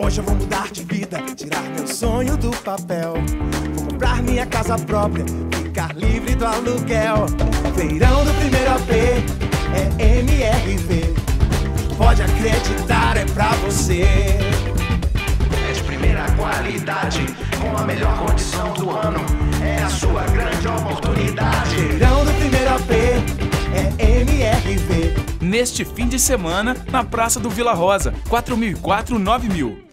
Hoje eu vou mudar de vida, tirar meu sonho do papel. Vou comprar minha casa própria, ficar livre do aluguel. Feirão do primeiro AP é MRV. Pode acreditar, é pra você. É de primeira qualidade, com a melhor condição do ano. É a sua grande oportunidade. Feirão do primeiro AP é MRV. Neste fim de semana, na Praça do Vila Rosa, 4004 9000.